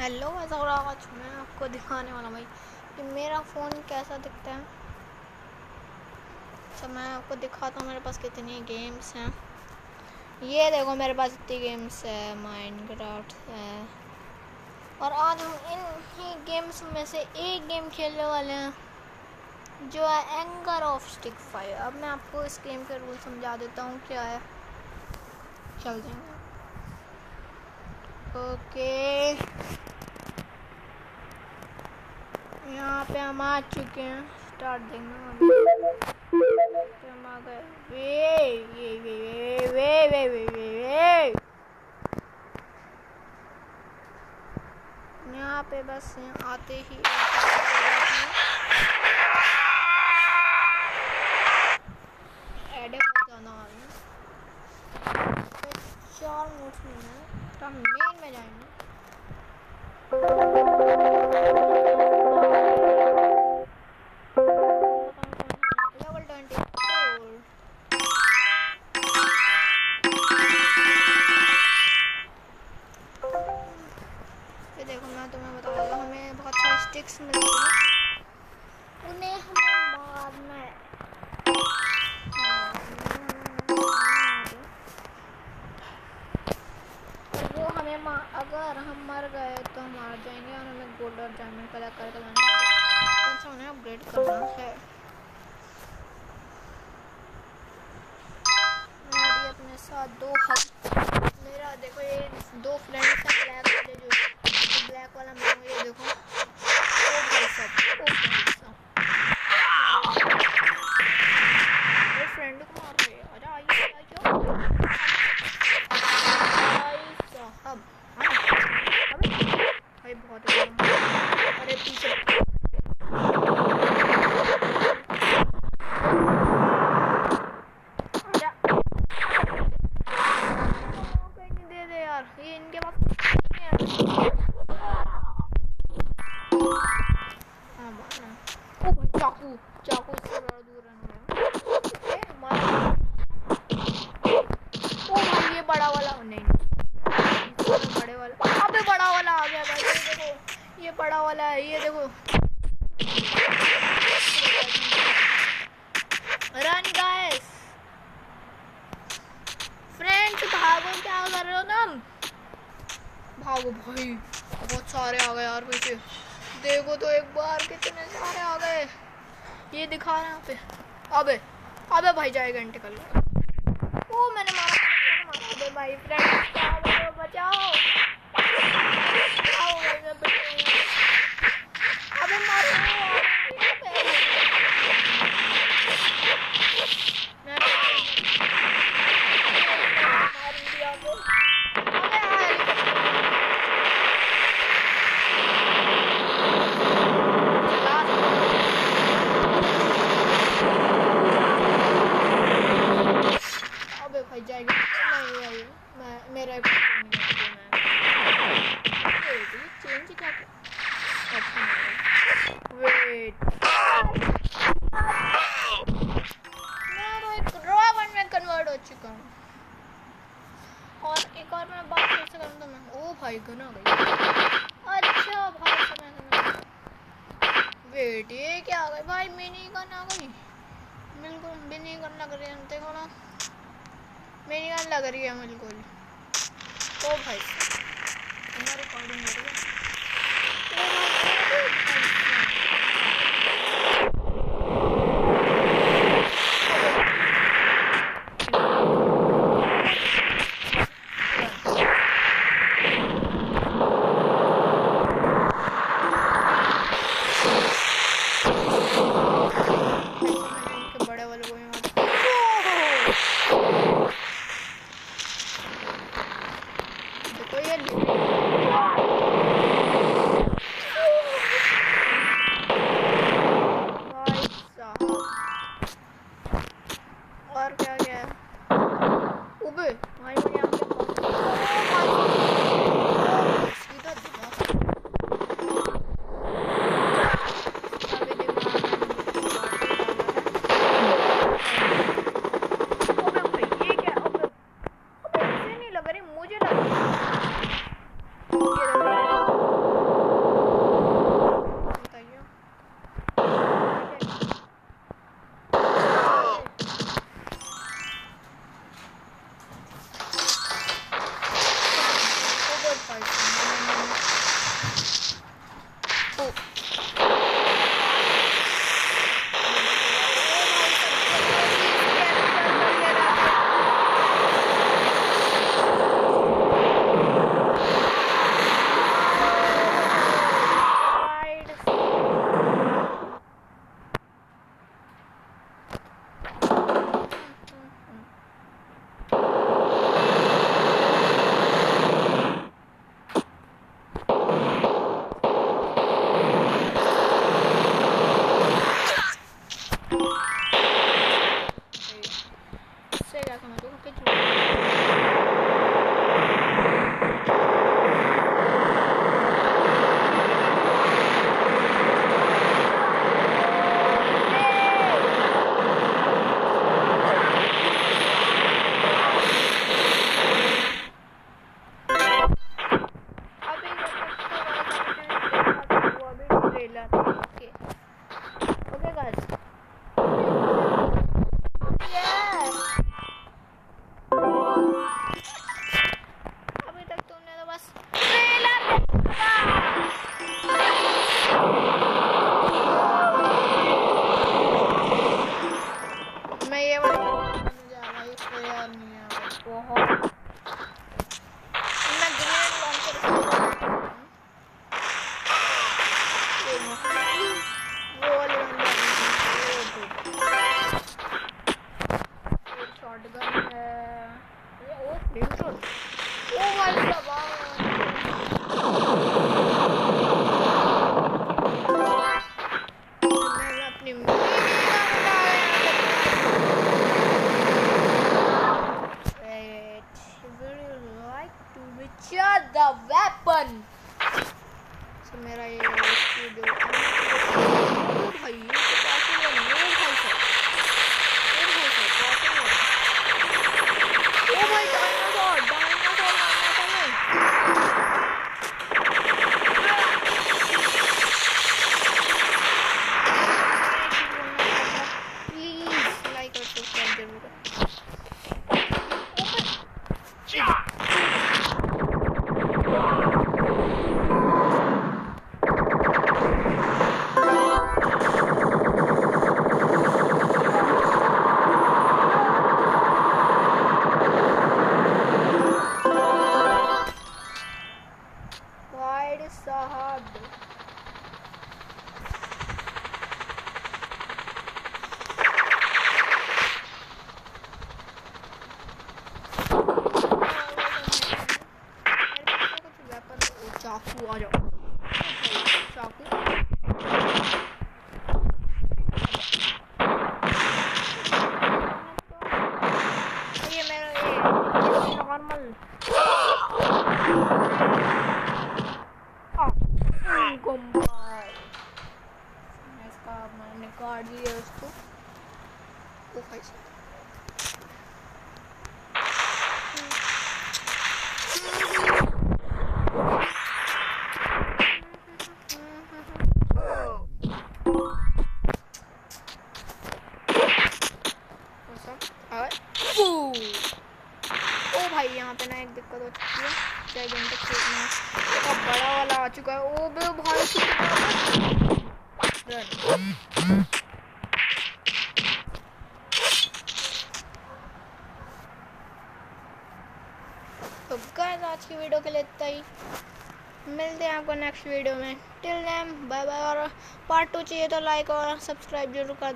Hello रहा आज मैं आपको दिखाने वाला भाई। कि मेरा फ़ोन कैसा दिखता है? अच्छा मैं आपको दिखाता हूँ, मेरे पास कितनी गेम्स हैं। ये देखो, मेरे पास इतनी गेम्स है माइनक्राफ्ट है। और आज हम इन ही गेम्स में से एक गेम खेलने वाले हैं, जो है एंगर ऑफ़ स्टिक फायर अब मैं आपको इस गेम के रूल समझा देता हूँ, क्या है। चल जाएँगे ओके। यहाँ पे हम आ चुके हैं। स्टार्ट देंगे तो हम आ गए। वे, ये वे वे वे वे वे वे वे। यहाँ पे बस यहाँ आते ही तो चार मोट में है। तो हम मेन में जाएँगे। हमें अगर हम मर गए तो हम मार जाएँगे और हमें गोल्ड और डायमंड कलेक्ट करके लाना है उन्हें अपग्रेड करना है। मेरी अपने साथ दो हक मेरा देखो ये दो फ्रेंड्स हैं ब्लैक वाले जो ब्लैक वाला मैं हूँ, ये देखो ओ भाई साहब ओ भाई साहब मेरे फ्रेंड को मार रहे हैं अरे आइए आइए भाई साहब हाँ, अबे भाई बहुत बढ़िया। अरे पीछे आजा। कहीं नहीं दे दे यार ये इनके पास नहीं है। हाँ, मारना है। ओ भाई चाकू चाकू इससे बड़ा दूर रहने वाला। ए, मारा। ओ भाई ये बड़ा वाला नहीं इसमें बड़े वाला अबे बड़ा वाला आ गया भाई ये देखो ये बड़ा वाला है ये देखो रन गाइस फ्रेंड्स भागो क्या कर रहे हो तुम भागो भाई। बहुत सारे आ गए यार पीछे देखो तो एक बार कितने सारे आ गए। ये दिखा रहे हैं पे। अबे अबे भाई जाएगा इंटिकल ओ, मैंने मारा। अबे भाई फ्रेंड्स क्या हो रहे हो बचाओ बचाओ भाई मैं बचाऊँगा अबे मारो यहाँ पे। मैं मार दिया अबे। अबे यार। अबे भाई जाएगा नहीं भाई मैं मेरा एक चेंज क्या वेट मैं तो एक रॉबन में कन्वर्ट हो चुका हूँ और एक और मैं बात फिर से करूँ तो मैं ओ भाई गन आ गई अच्छा भाई समय ये क्या गई भाई मिनी गन आ गई बिल्कुल मिनी गन लग रही है देखो ना। मिनी गन लग रही है बिल्कुल। ओ भाई। रिकॉर्डिंग हो रही है 我还有两个 Sei lá como é que eu coloquei de. आज की वीडियो के लिए इतना ही। मिलते हैं आपको नेक्स्ट वीडियो में। टिल देम बाय बाय और पार्ट टू चाहिए तो लाइक और सब्सक्राइब ज़रूर कर